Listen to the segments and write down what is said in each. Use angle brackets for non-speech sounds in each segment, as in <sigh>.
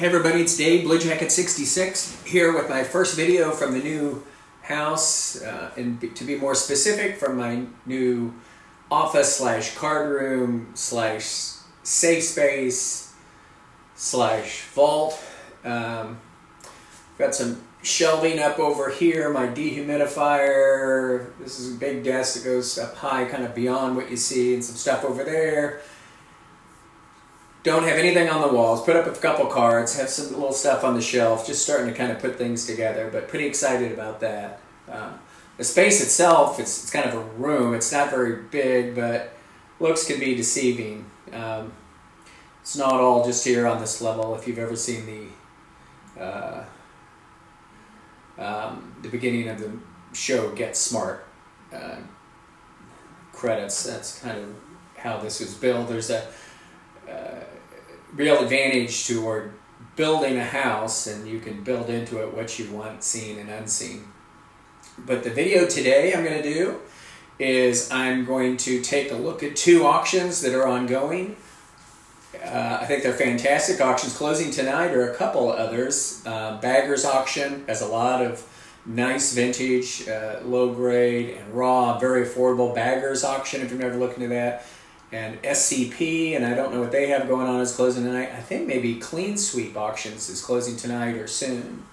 Hey everybody, it's Dave, Bluejacket 66 here with my first video from the new house, uh, and to be more specific, from my new office slash card room slash safe space slash vault. Um, got some shelving up over here, my dehumidifier. This is a big desk that goes up high, kind of beyond what you see, and some stuff over there don't have anything on the walls, put up a couple cards, have some little stuff on the shelf, just starting to kind of put things together, but pretty excited about that. Um, the space itself, it's, it's kind of a room. It's not very big, but looks can be deceiving. Um, it's not all just here on this level. If you've ever seen the uh, um, the beginning of the show, Get Smart uh, credits, that's kind of how this was built. There's a uh, real advantage toward building a house and you can build into it what you want seen and unseen. But the video today I'm going to do is I'm going to take a look at two auctions that are ongoing. Uh, I think they're fantastic auctions closing tonight or a couple others. Uh, Baggers auction has a lot of nice vintage, uh, low grade and raw, very affordable Baggers auction if you've never looked into that and SCP, and I don't know what they have going on is closing tonight. I think maybe Clean Sweep Auctions is closing tonight or soon.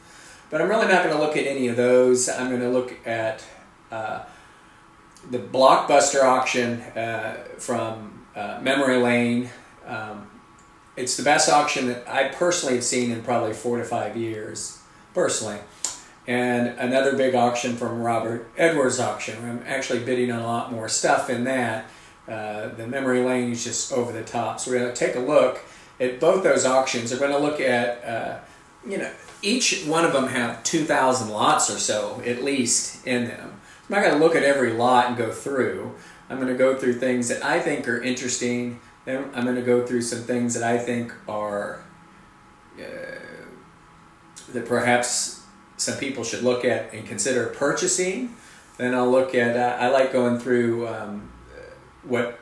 But I'm really not going to look at any of those. I'm going to look at uh, the Blockbuster auction uh, from uh, Memory Lane. Um, it's the best auction that I personally have seen in probably four to five years, personally. And another big auction from Robert Edwards auction. I'm actually bidding on a lot more stuff in that. Uh, the memory lane is just over the top. So we're going to take a look at both those auctions. We're going to look at, uh, you know, each one of them have 2,000 lots or so, at least, in them. I'm not going to look at every lot and go through. I'm going to go through things that I think are interesting. Then I'm going to go through some things that I think are, uh, that perhaps some people should look at and consider purchasing. Then I'll look at, uh, I like going through um, what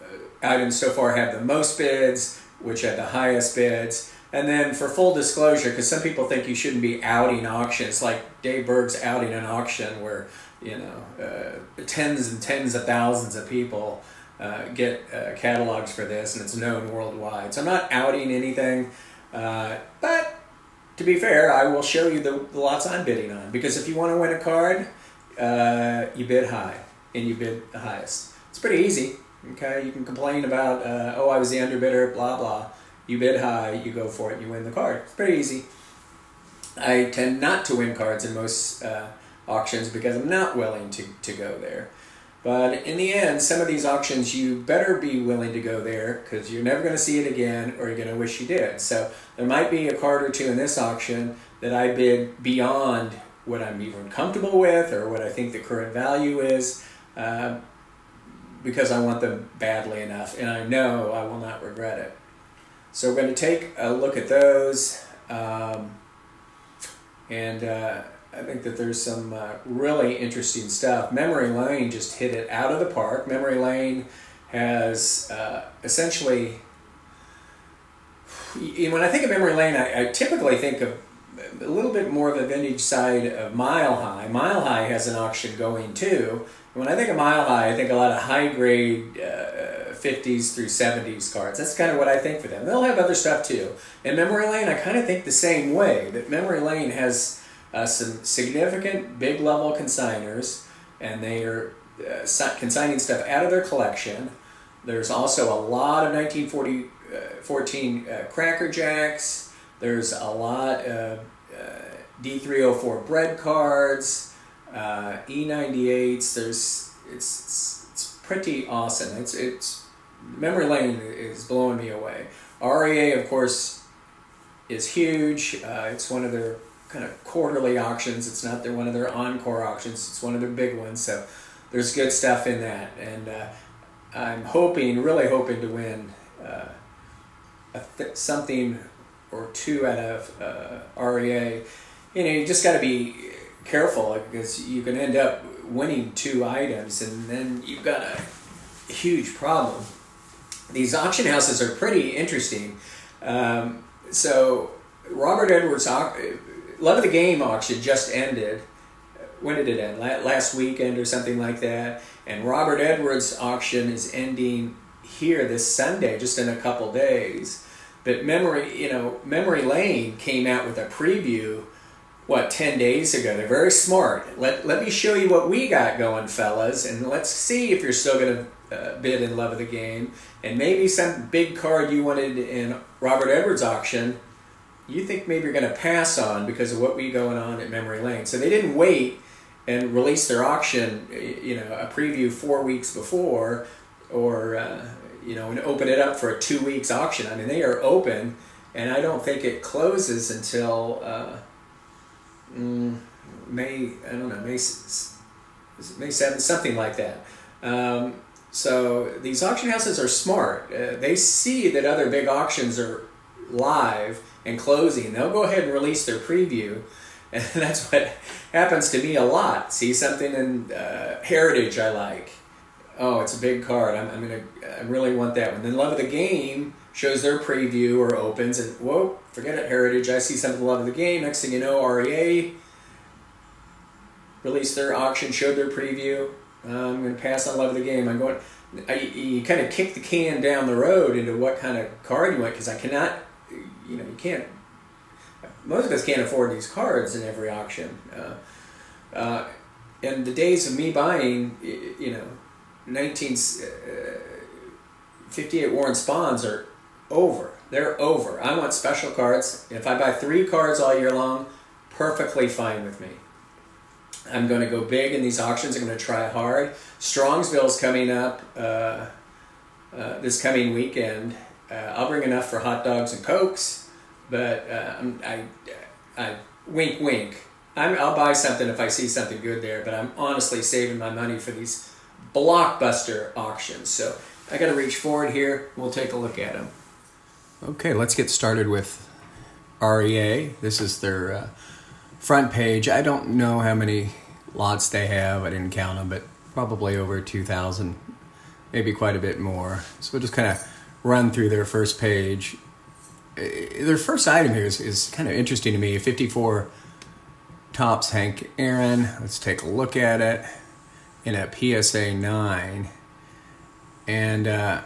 uh, items so far have the most bids, which had the highest bids. And then for full disclosure, because some people think you shouldn't be outing auctions, like Dave Berg's outing an auction where, you know, uh, tens and tens of thousands of people uh, get uh, catalogs for this and it's known worldwide. So I'm not outing anything, uh, but to be fair, I will show you the, the lots I'm bidding on. Because if you want to win a card, uh, you bid high and you bid the highest. It's pretty easy. Okay, you can complain about, uh, oh, I was the underbidder, blah, blah. You bid high, you go for it, you win the card. It's pretty easy. I tend not to win cards in most uh, auctions because I'm not willing to, to go there. But in the end, some of these auctions, you better be willing to go there because you're never going to see it again or you're going to wish you did. So there might be a card or two in this auction that I bid beyond what I'm even comfortable with or what I think the current value is. Uh, because I want them badly enough, and I know I will not regret it. So we're going to take a look at those, um, and uh, I think that there's some uh, really interesting stuff. Memory Lane just hit it out of the park. Memory Lane has uh, essentially, when I think of Memory Lane, I, I typically think of a little bit more of a vintage side of Mile High. Mile High has an auction going too, when I think of Mile High, I think a lot of high grade uh, 50s through 70s cards. That's kind of what I think for them. They'll have other stuff too. In Memory Lane, I kind of think the same way. That Memory Lane has uh, some significant big level consigners, and they are uh, consigning stuff out of their collection. There's also a lot of 1914 uh, Cracker Jacks. There's a lot of uh, D304 bread cards uh, E98s. There's it's, it's, it's pretty awesome. It's it's memory lane is blowing me away. REA of course is huge. Uh, it's one of their kind of quarterly auctions. It's not their one of their encore auctions. It's one of their big ones. So there's good stuff in that, and uh, I'm hoping, really hoping to win uh, something or two out of uh, REA. You know, you just got to be careful because you can end up winning two items and then you've got a huge problem. These auction houses are pretty interesting. Um, so Robert Edwards Love of the Game auction just ended. When did it end? Last weekend or something like that. And Robert Edwards auction is ending here this Sunday, just in a couple days. But memory, you know, Memory Lane came out with a preview. What ten days ago? They're very smart. Let let me show you what we got going, fellas, and let's see if you're still going to uh, bid in Love of the Game. And maybe some big card you wanted in Robert Edwards auction you think maybe you're going to pass on because of what we going on at Memory Lane. So they didn't wait and release their auction, you know, a preview four weeks before, or uh, you know, and open it up for a two weeks auction. I mean, they are open, and I don't think it closes until uh, mm, May. I don't know, May May seventh, something like that. Um, so these auction houses are smart. Uh, they see that other big auctions are live and closing, they'll go ahead and release their preview. <laughs> And that's what happens to me a lot. See something in uh, Heritage I like. Oh, it's a big card. I'm, I'm gonna. I really want that one. Then Love of the Game shows their preview or opens, and whoa, forget it. Heritage. I see something Love of the Game. Next thing you know, REA released their auction, showed their preview. Uh, I'm gonna pass on Love of the Game. I'm going. I, you kind of kick the can down the road into what kind of card you want because I cannot you know you can't. Most of us can't afford these cards in every auction. Uh, uh, and the days of me buying, you know, 1958 uh, Warren Spahns are over. They're over. I want special cards. If I buy three cards all year long, perfectly fine with me. I'm going to go big in these auctions. I'm going to try hard. Strongsville's coming up uh, uh, this coming weekend, uh, I'll bring enough for hot dogs and cokes, but uh, I, I wink wink. I'm, I'll buy something if I see something good there, but I'm honestly saving my money for these blockbuster auctions. So I got to reach forward here. We'll take a look at them. Okay, let's get started with REA. This is their uh, front page. I don't know how many lots they have. I didn't count them, but probably over 2,000, maybe quite a bit more. So we'll just kind of run through their first page. Their first item here is, is kind of interesting to me 54 Topps Hank Aaron. Let's take a look at it in a PSA 9. And uh,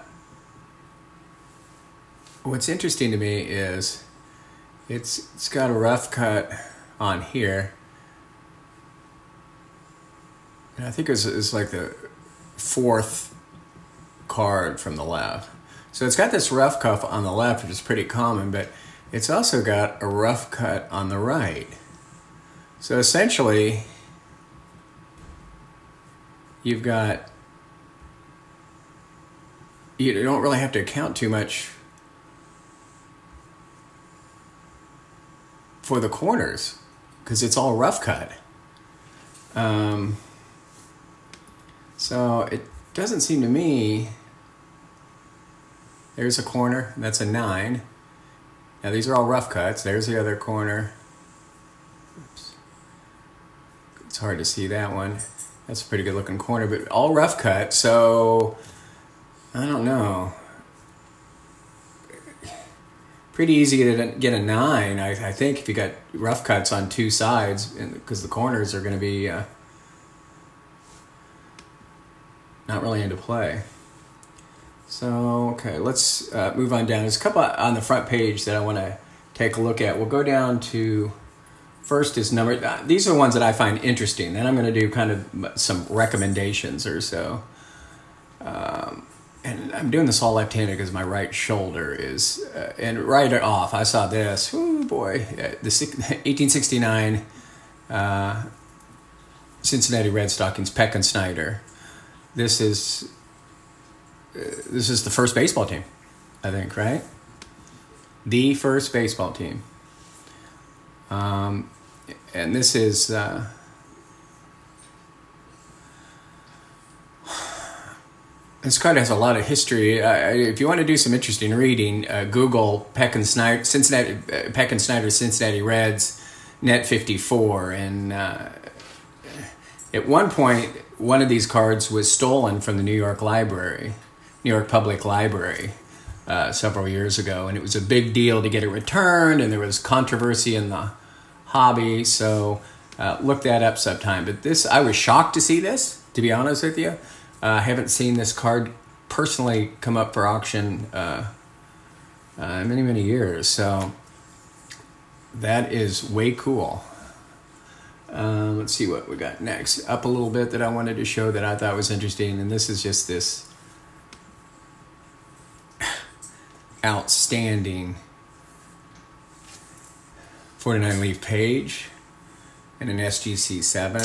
what's interesting to me is it's it's got a rough cut on here. And I think it's, it's like the fourth card from the left. So it's got this rough cut on the left, which is pretty common, but it's also got a rough cut on the right. So essentially, you've got, you don't really have to account too much for the corners because it's all rough cut. Um, so it doesn't seem to me there's a corner, that's a 9. Now these are all rough cuts. There's the other corner. Oops. It's hard to see that one. That's a pretty good looking corner, but all rough cut, so I don't know. Pretty easy to get a 9, I, I think, if you got rough cuts on two sides, because the corners are going to be uh, not really into play. So, okay, let's uh, move on down. There's a couple on the front page that I want to take a look at. We'll go down to first is number, uh, these are ones that I find interesting. Then I'm going to do kind of some recommendations or so. Um, and I'm doing this all left handed because my right shoulder is, uh, and right off, I saw this. Oh boy, uh, the 1869 <laughs> uh, Cincinnati Red Stockings, Peck and Snyder. This is this is the first baseball team, I think, right? The first baseball team. Um, and this is. Uh, this card has a lot of history. Uh, if you want to do some interesting reading, uh, Google Peck and Snyder, Cincinnati, uh, Peck and Snyder, Cincinnati Reds, Net 54, and uh, at one point, one of these cards was stolen from the New York Library. New York Public Library. uh, several years ago, and it was a big deal to get it returned, and there was controversy in the hobby. So uh, look that up sometime. But this, I was shocked to see this. To be honest with you, uh, I haven't seen this card personally come up for auction uh, uh, many many years. So that is way cool. Um, let's see what we got next. Up a little bit that I wanted to show that I thought was interesting, and this is just this outstanding 49 leaf Paige and an SGC 7.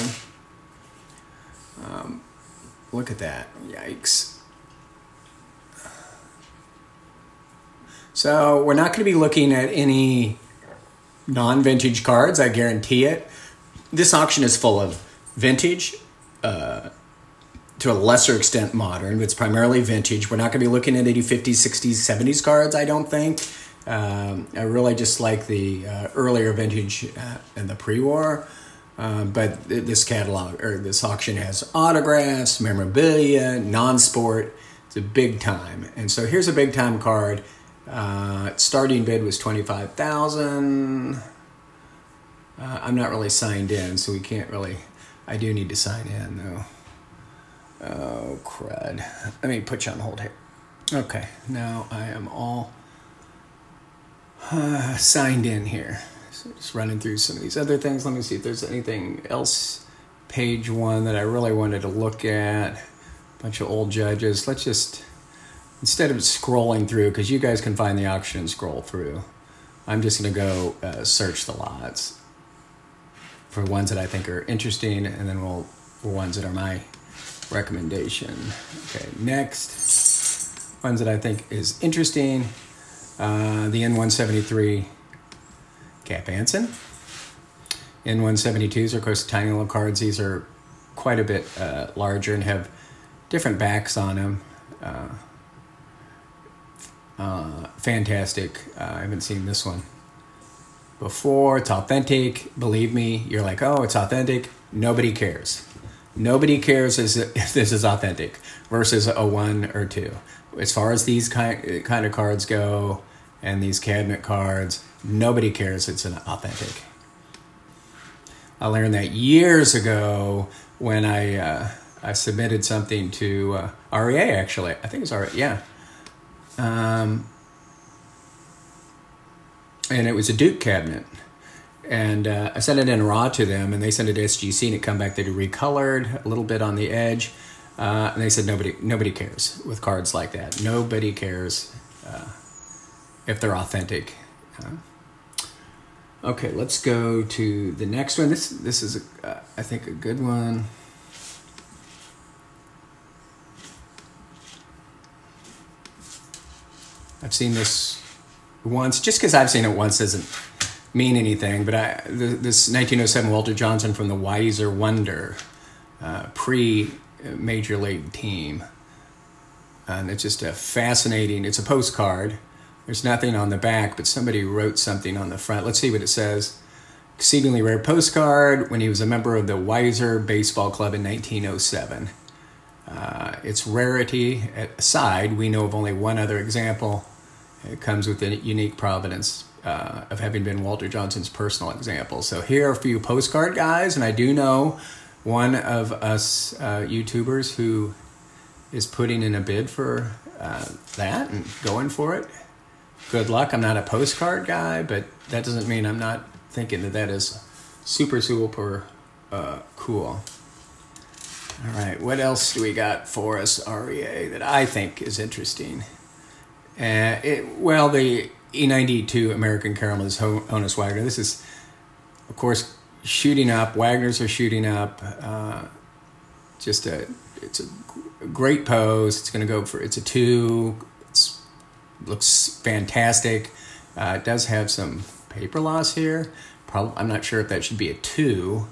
Um, look at that. Yikes. So, we're not going to be looking at any non vintage cards, I guarantee it. This auction is full of vintage, uh, to a lesser extent modern. but It's primarily vintage. We're not going to be looking at any 50s, 60s, 70s cards, I don't think. Um, I really just like the uh, earlier vintage uh, and the pre-war. Um, but this catalog or this auction has autographs, memorabilia, non-sport. It's a big time, and so here's a big time card. Uh, starting bid was twenty five thousand. Uh, I'm not really signed in, so we can't really. I do need to sign in though. Oh, crud. Let me put you on hold here. Okay, now I am all uh, signed in here. So just running through some of these other things. Let me see if there's anything else. Page one that I really wanted to look at. A bunch of old judges. Let's just, instead of scrolling through, because you guys can find the auction and scroll through, I'm just going to go uh, search the lots for ones that I think are interesting, and then we'll, for ones that are my recommendation. Okay, next, ones that I think is interesting. Uh, the N173 Cap Anson. N172s are, of course, tiny little cards. These are quite a bit uh, larger and have different backs on them. Uh, uh, fantastic. Uh, I haven't seen this one before. It's authentic. Believe me, you're like, oh, it's authentic. Nobody cares. Nobody cares <laughs> if this is authentic versus a one or two. As far as these kind kind of cards go, and these cabinet cards, nobody cares it's an authentic. I learned that years ago when I uh, I submitted something to uh, REA. Actually, I think it was REA. Yeah. Um, and it was a Duke cabinet and uh, I sent it in raw to them, and they sent it to SGC, and it come back they recolored a little bit on the edge, uh, and they said nobody nobody cares with cards like that. Nobody cares uh, if they're authentic. Uh, okay, let's go to the next one. This this is a, uh, I think a good one. I've seen this once. Just because I've seen it once doesn't mean anything, but I, this 1907 Walter Johnson from the Weiser Wonder, uh, pre Major League team. And it's just a fascinating, it's a postcard. There's nothing on the back, but somebody wrote something on the front. Let's see what it says. Exceedingly rare postcard when he was a member of the Weiser Baseball Club in 1907. Uh, its rarity aside, we know of only one other example. It comes with a unique provenance uh, of having been Walter Johnson's personal example. So here are a few postcard guys, and I do know one of us uh, YouTubers who is putting in a bid for uh, that and going for it. Good luck. I'm not a postcard guy, but that doesn't mean I'm not thinking that that is super, super uh, cool. All right, what else do we got for us, REA, that I think is interesting? Uh, it, well, the E92 American Caramel is Honus Wagner. This is, of course, shooting up. Wagner's are shooting up. Uh, just a, it's a great pose. It's going to go for, it's a two. It's looks fantastic. Uh, it does have some paper loss here. Probably, I'm not sure if that should be a two.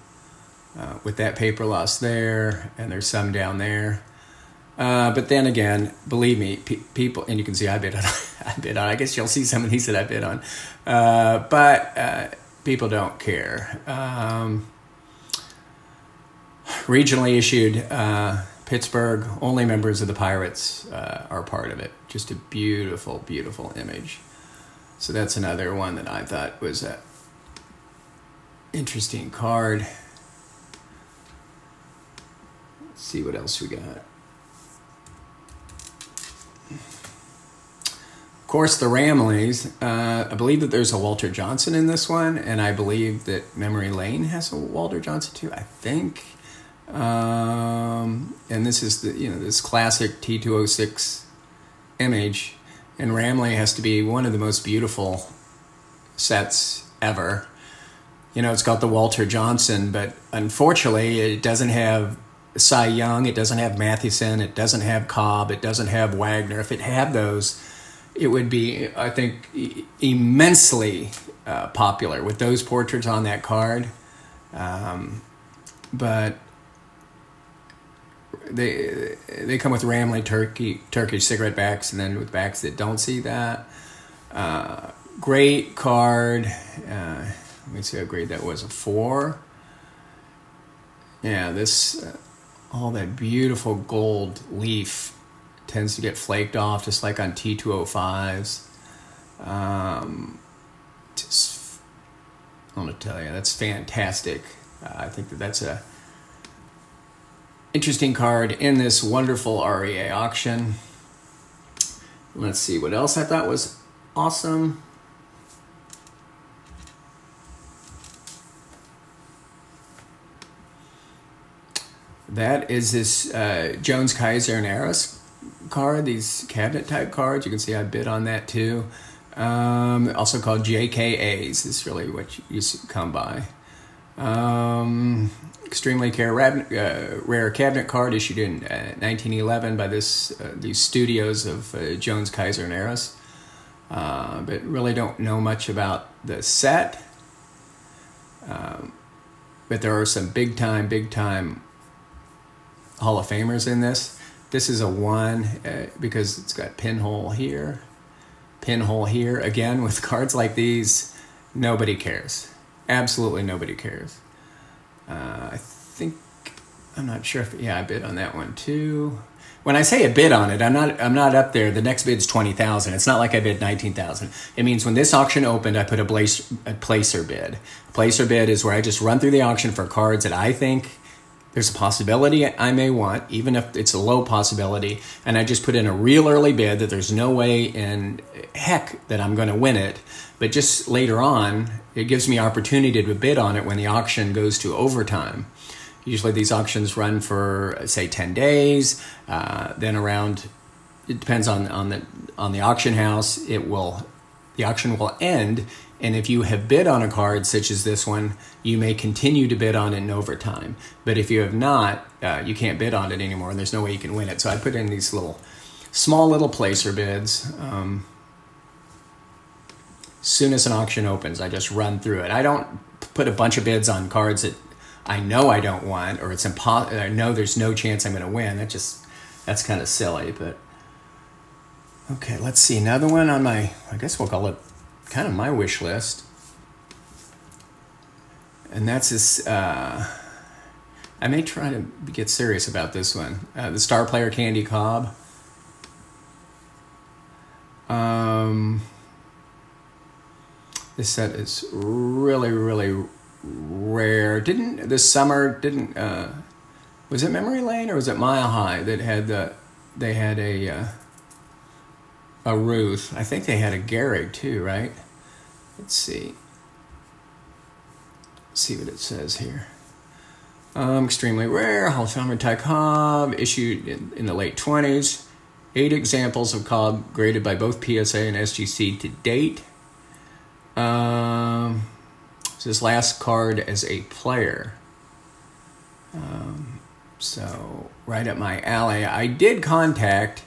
Uh, with that paper loss there, and there's some down there. Uh, but then again, believe me, pe- people, and you can see I bid on, <laughs> I bid on. I guess you'll see some of these that I bid on, uh, but uh, people don't care. Um, regionally issued uh, Pittsburgh. Only members of the Pirates uh, are part of it. Just a beautiful, beautiful image. So that's another one that I thought was a interesting card. Let's see what else we got. Of course, the Ramlys. Uh, I believe that there's a Walter Johnson in this one, and I believe that Memory Lane has a Walter Johnson too. I think. Um, and this is the you know this classic T206 image, and Ramly has to be one of the most beautiful sets ever. You know, it's got the Walter Johnson, but unfortunately, it doesn't have Cy Young, it doesn't have Mathewson, it doesn't have Cobb, it doesn't have Wagner. If it had those it would be, I think, immensely uh, popular with those portraits on that card. Um, but they they come with Ramly turkey Turkish cigarette backs, and then with backs that don't see that. Uh, great card. Uh, let me see how great that was. A four. Yeah, this uh, all that beautiful gold leaf tends to get flaked off, just like on T205s. Um, just, I want to tell you, that's fantastic. Uh, I think that that's a interesting card in this wonderful REA auction. Let's see what else I thought was awesome. That is this uh, Jones Keyser and Arras card, these cabinet type cards. You can see I bid on that too. Um, also called JKAs is really what you come by. Um, extremely rare, uh, rare cabinet card issued in uh, 1911 by this uh, these studios of uh, Jones, Keyser, and Arras. Uh, but really don't know much about the set. Um, but there are some big time, big time Hall of Famers in this. This is a one uh, because it's got pinhole here, pinhole here. Again, with <laughs> cards like these, nobody cares. Absolutely nobody cares. Uh, I think I'm not sure if yeah I bid on that one too. When I say a bid on it, I'm not I'm not up there. The next bid's twenty thousand. It's not like I bid nineteen thousand. It means when this auction opened, I put a, place, a placer bid. Placer bid is where I just run through the auction for cards that I think there's a possibility I may want, even if it's a low possibility, and I just put in a real early bid that there's no way in heck that I'm going to win it. But just later on, it gives me opportunity to bid on it when the auction goes to overtime. Usually these auctions run for say 10 days, uh, then around it depends on, on the on the auction house. It will the auction will end and if you have bid on a card such as this one, you may continue to bid on it in overtime. But if you have not, uh, you can't bid on it anymore, and there's no way you can win it. So I put in these little, small little placer bids. Um, soon as an auction opens, I just run through it. I don't put a bunch of bids on cards that I know I don't want, or it's impossible. I know there's no chance I'm going to win. That just that's kind of silly. But okay, let's see another one on my. I guess we'll call it kind of my wish list. And that's this. Uh, I may try to get serious about this one. Uh, the star player Candy Cobb. Um, this set is really, really rare. Didn't this summer? Didn't uh, was it Memory Lane or was it Mile High that had the? They had a. A Ruth. I think they had a Gehrig too, right? Let's see. Let's see what it says here. Um, extremely rare, Hall of Famer Ty Cobb, issued in, in the late 20s. Eight examples of Cobb graded by both PSA and SGC to date. Um, it's his last card as a player. Um, so, right up my alley. I did contact,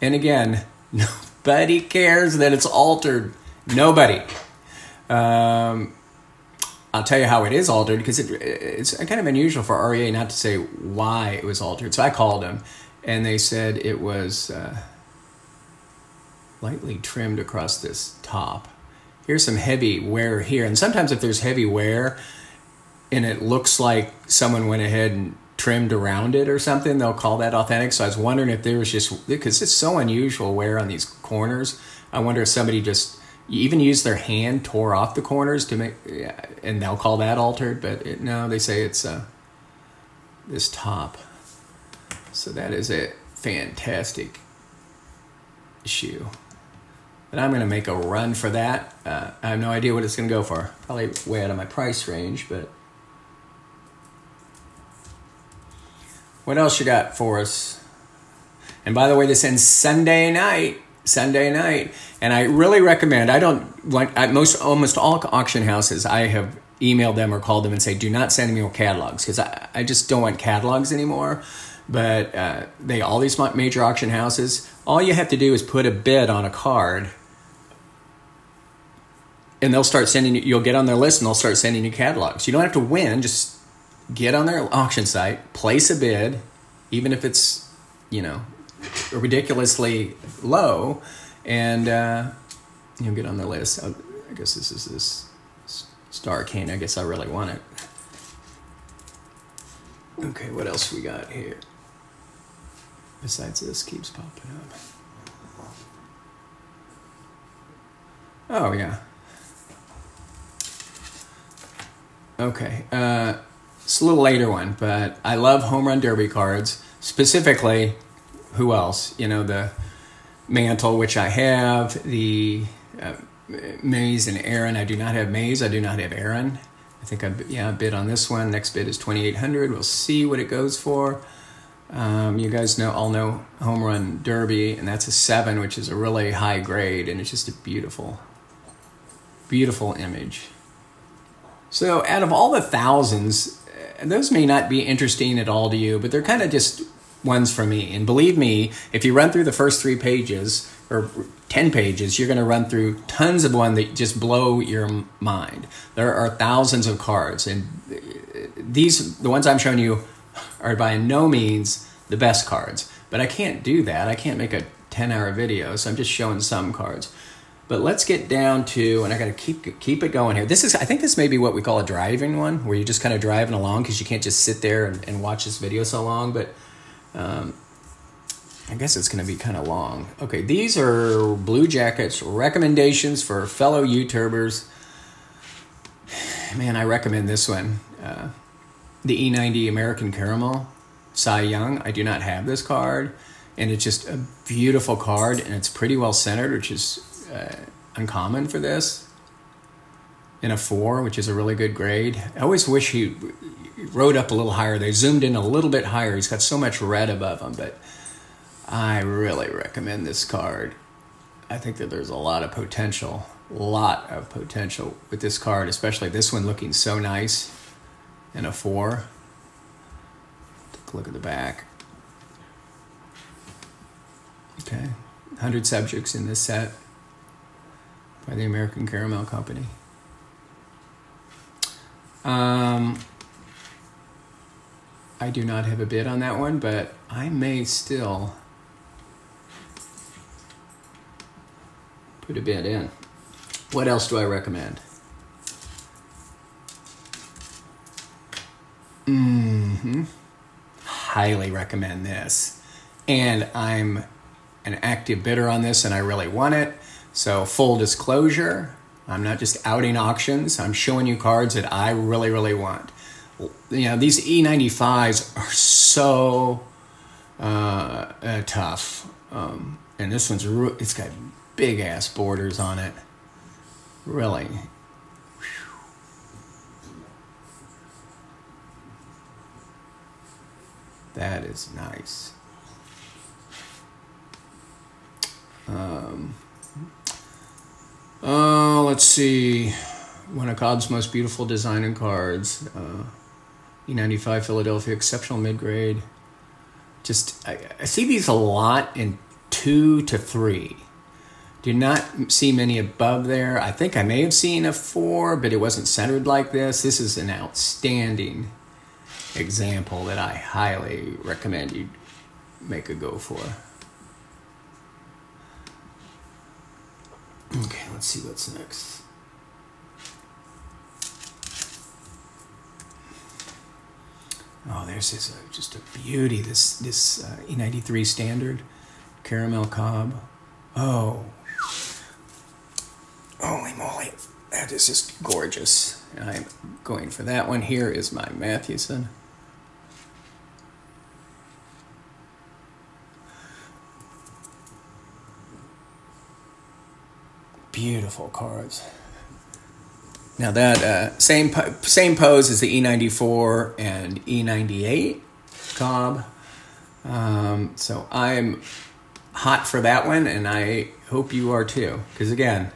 and again, <laughs> no, Nobody cares that it's altered. Nobody. Um, I'll tell you how it is altered because it, it's kind of unusual for REA not to say why it was altered. So I called them, and they said it was uh, lightly trimmed across this top. Here's some heavy wear here, and sometimes if there's heavy wear, and it looks like someone went ahead and trimmed around it or something. They'll call that authentic. So I was wondering if there was just because it's so unusual wear on these corners. I wonder if somebody just even used their hand tore off the corners to make, and they'll call that altered. But it, no, they say it's uh, this top. So that is a fantastic shoe. But I'm going to make a run for that. Uh, I have no idea what it's going to go for. Probably way out of my price range, but What else you got for us? And by the way, this ends Sunday night. Sunday night, and I really recommend. I don't like most almost all auction houses. I have emailed them or called them and say, do not send me your catalogs because I, I just don't want catalogs anymore. But uh, they all these major auction houses, all you have to do is put a bid on a card, and they'll start sending you. You'll get on their list, and they'll start sending you catalogs. You don't have to win; just get on their auction site, place a bid, even if it's, you know, ridiculously low, and uh, you'll get on the list. I guess this is this Star Cane. I guess I really want it. Okay, what else we got here? Besides this, keeps popping up. Oh, yeah. Okay. Uh, it's a little later one, but I love home run derby cards. Specifically, who else? You know, the mantle, which I have, the uh, Mays and Aaron. I do not have Mays. I do not have Aaron. I think I yeah bid on this one. Next bid is twenty eight hundred. We'll see what it goes for. Um, you guys know all know home run derby, and that's a seven, which is a really high grade, and it's just a beautiful, beautiful image. So, out of all the thousands, those may not be interesting at all to you, but they're kind of just ones for me. And believe me, if you run through the first three pages or 10 pages, you're going to run through tons of one that just blow your mind. There are thousands of cards, and uh, these, the ones I'm showing you, are by no means the best cards. But I can't do that. I can't make a 10 hour video, so I'm just showing some cards. But let's get down to, and I got to keep keep it going here. This is, I think, this may be what we call a driving one, where you're just kind of driving along because you can't just sit there and, and, watch this video so long. But um, I guess it's going to be kind of long. Okay, these are Blue Jackets recommendations for fellow YouTubers. Man, I recommend this one, uh, the E90 American Caramel Cy Young. I do not have this card, and it's just a beautiful card, and it's pretty well centered, which is uh, uncommon for this in a four, which is a really good grade. I always wish he rode up a little higher. They zoomed in a little bit higher. He's got so much red above him, but I really recommend this card. I think that there's a lot of potential, A lot of potential with this card, especially this one looking so nice in a four. Take a look at the back. Okay, 100 subjects in this set by the American Caramel Company. Um, I do not have a bid on that one, but I may still put a bid in. What else do I recommend? Mm-hmm. Highly recommend this. And I'm an active bidder on this and I really want it. So, full disclosure, I'm not just outing auctions, I'm showing you cards that I really, really want. You know, these E95s are so uh, uh, tough. Um, and this one's, it's got big ass borders on it. Really. That is nice. Um, uh, let's see. One of Cobb's most beautiful design cards. Uh, E95 Philadelphia, exceptional mid grade. Just, I, I see these a lot in two to three. Do not see many above there. I think I may have seen a four, but it wasn't centered like this. This is an outstanding example that I highly recommend you make a go for. Okay, let's see what's next. Oh, there's this uh, just a beauty. This this uh, E93 standard caramel Cobb. Oh, holy moly, that is just gorgeous. I'm going for that one. Here is my Mathewson. Beautiful cards. Now that uh, same same pose as the E94 and E98 Cobb. Um, so I'm hot for that one, and I hope you are too. Because again,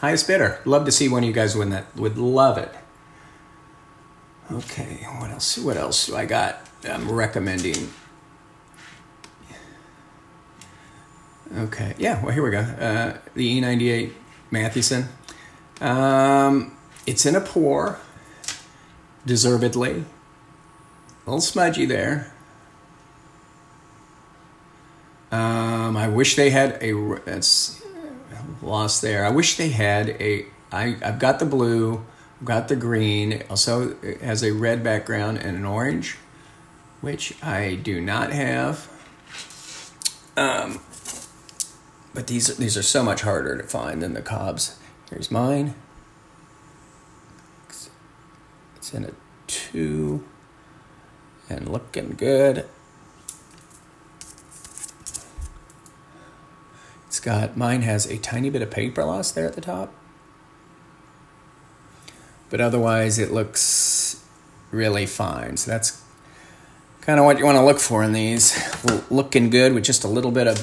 highest bidder. Love to see one of you guys win that. Would love it. Okay, what else? What else do I got? I'm recommending. Okay, yeah. Well, here we go. Uh, the E98 Mathewson. Um, it's in a poor, deservedly. A little smudgy there. Um, I wish they had a. That's lost there. I wish they had a. I I've got the blue, got the green. Also, it has a red background and an orange, which I do not have. Um, but these these are so much harder to find than the Cobbs. Here's mine. It's in a two and looking good. It's got, mine has a tiny bit of paper loss there at the top. But otherwise, it looks really fine. So that's kind of what you want to look for in these. Looking good with just a little bit of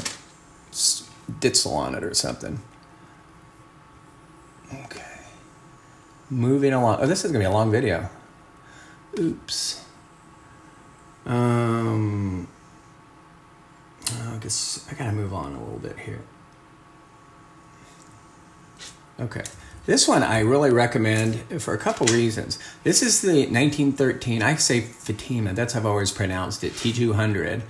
ditzel on it or something. Okay. Moving along. Oh, this is going to be a long video. Oops. Um, I guess I gotta move on a little bit here. Okay. This one I really recommend for a couple reasons. This is the 1913, I say Fatima, that's how I've always pronounced it, T200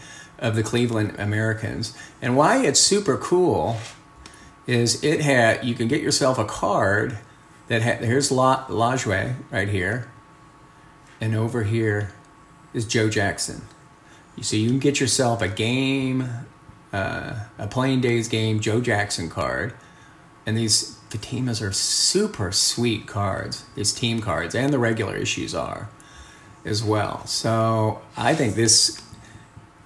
of the Cleveland Americans. And why it's super cool is it had, you can get yourself a card that had, here's La, Lajoie right here, and over here is Joe Jackson. You see, you can get yourself a game, uh, a playing days game Joe Jackson card, and these Fatimas are super sweet cards. These team cards and the regular issues are as well. So I think this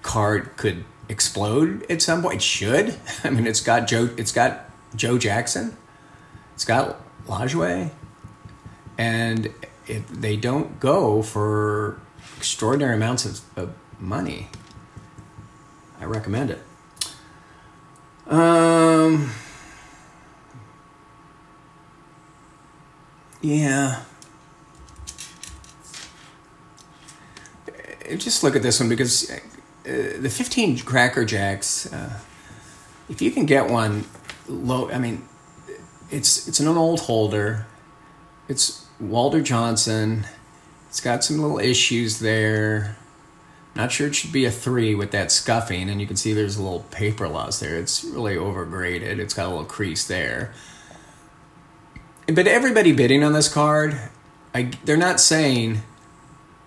card could explode at some point. It should. <laughs> I mean, it's got Joe. It's got Joe Jackson. It's got Lajoie, and it, they don't go for extraordinary amounts of, of money. I recommend it. Um. Yeah. Just look at this one because uh, the 15 Cracker Jacks, uh, if you can get one low, I mean, it's it's an old holder. It's Walter Johnson. It's got some little issues there. Not sure it should be a three with that scuffing, and you can see there's a little paper loss there. It's really overgraded. It's got a little crease there. But everybody bidding on this card, I, they're not saying,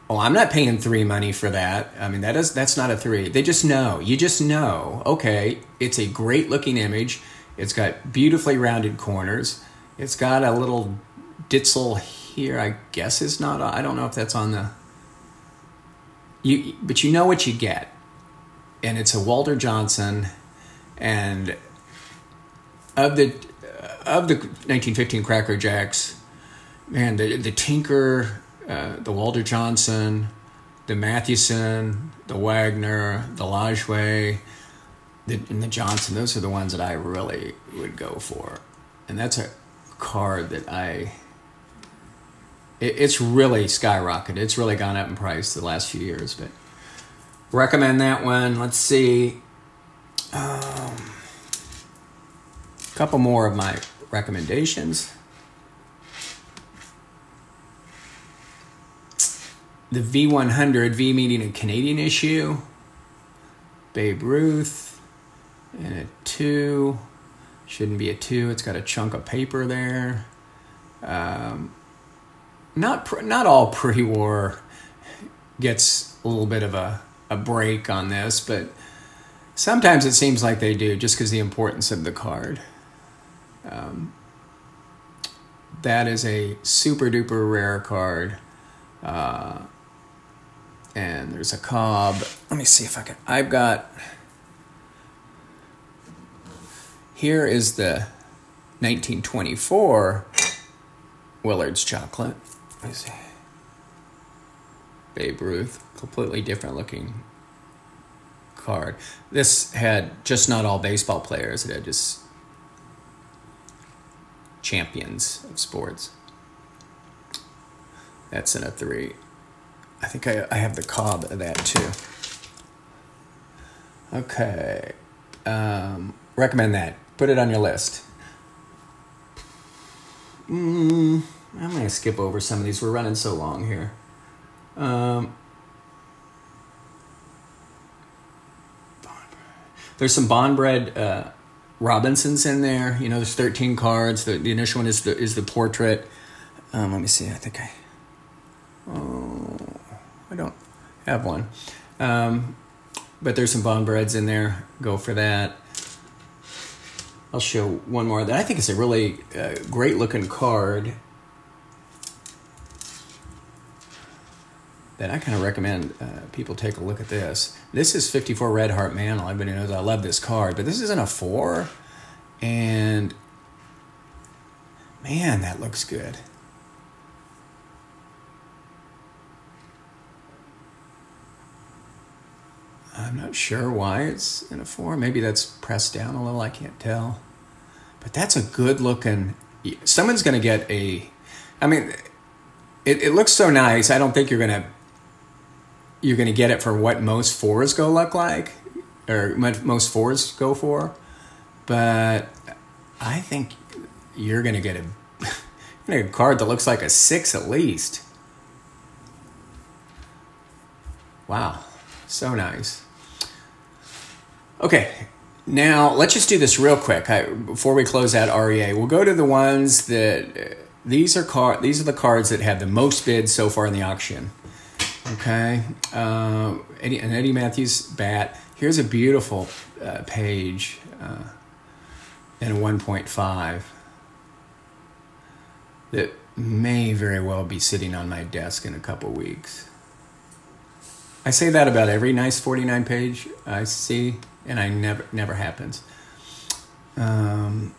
"Oh, I'm not paying three money for that." I mean, that is that's not a three. They just know. You just know. Okay, it's a great looking image. It's got beautifully rounded corners. It's got a little ditzel here. I guess is not. I don't know if that's on the. You, but you know what you get, and it's a Walter Johnson, and of the of the 1915 Cracker Jacks, man, the the Tinker, uh, the Walter Johnson, the Mathewson, the Wagner, the Lajoie, the, and the Johnson, those are the ones that I really would go for. And that's a card that I. It, it's really skyrocketed. It's really gone up in price the last few years, but recommend that one. Let's see. Um, a couple more of my recommendations. The V100, V meaning a Canadian issue, Babe Ruth, and a 2. Shouldn't be a 2, it's got a chunk of paper there. Um, not, not all pre war gets a little bit of a, a break on this, but sometimes it seems like they do just because the importance of the card. Um, that is a super duper rare card. Uh, and there's a Cobb. Let me see if I can. I've got. Here is the 1924 Willard's chocolate. Let me see. Babe Ruth, completely different looking card. This had just not all baseball players, it had just champions of sports. That's in a three. I think I, I have the Cobb of that too. Okay. Um, recommend that. Put it on your list. Mm, I'm going to skip over some of these. We're running so long here. Um, there's some Bond Bread uh, Robinsons in there. You know, there's 13 cards. The, the initial one is the is the portrait. Um, let me see. I think I. Oh, I don't have one. Um, but there's some Bond Breads in there. Go for that. I'll show one more that I think is a really uh, great looking card that I kind of recommend uh, people take a look at this. This is 54 Red Heart Mantle. Everybody knows I love this card, but this isn't a four. And man, that looks good. I'm not sure why it's in a four. Maybe that's pressed down a little. I can't tell. But that's a good looking. Someone's going to get a. I mean, it, it looks so nice. I don't think you're going to. You're going to get it for what most fours go look like, or most fours go for. But I think you're going to get a, <laughs> a card that looks like a six at least. Wow, so nice. Okay, now let's just do this real quick I, before we close out REA. We'll go to the ones that these are car these are the cards that have the most bids so far in the auction. Okay, uh, Eddie, an Eddie Mathews bat. Here's a beautiful uh, Paige uh, a 1.5 that may very well be sitting on my desk in a couple weeks. I say that about every nice 49 Paige I see and I never never happens. Um,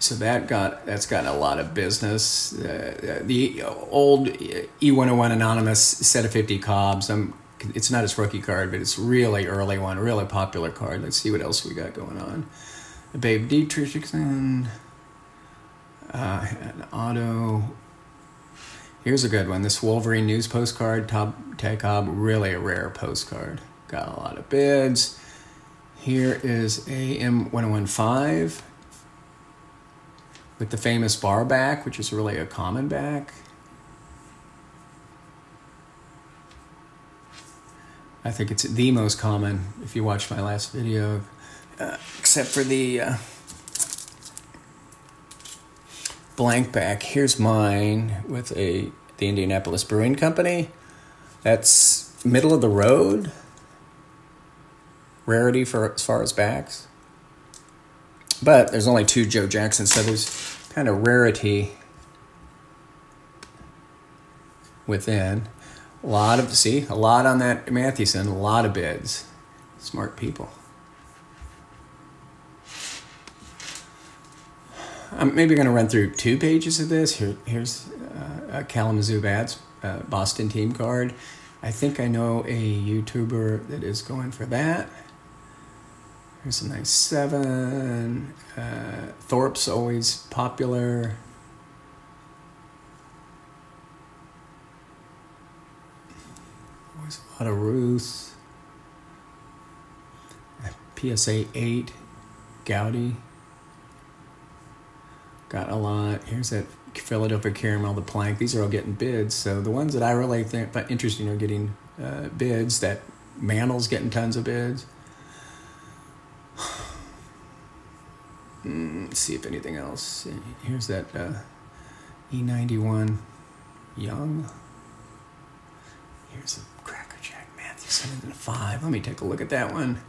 so that got that's gotten a lot of business. Uh, the old E101 Anonymous set of 50 Cobbs. I'm, it's not his rookie card, but it's really early one, really popular card. Let's see what else we got going on. Babe Didrikson, uh, an auto. Here's a good one. This Wolverine news postcard, top tag Cobb, really a rare postcard. Got a lot of bids. Here is AM1015 with the famous bar back, which is really a common back. I think it's the most common if you watch my last video, uh, except for the uh, blank back. Here's mine with a the Indianapolis Brewing Company. That's middle of the road rarity for as far as backs. But there's only two Joe Jacksons, so there's kind of rarity within. A lot of see a lot on that Mathewson, a lot of bids. Smart people. I'm maybe going to run through two pages of this. Here, here's uh, a Kalamazoo Bats uh, Boston team card. I think I know a YouTuber that is going for that. Here's a nice seven. Uh, Thorpe's always popular. Always a lot of Ruth. PSA 8. Goudey. Got a lot. Here's that Philadelphia Caramel, the Plank. These are all getting bids. So the ones that I really think but interesting are getting uh, bids. That Mantle's getting tons of bids. Mm, let's see if anything else. Here's that uh, E91 Young. Here's a Cracker Jack Mathewson in the five. Let me take a look at that one.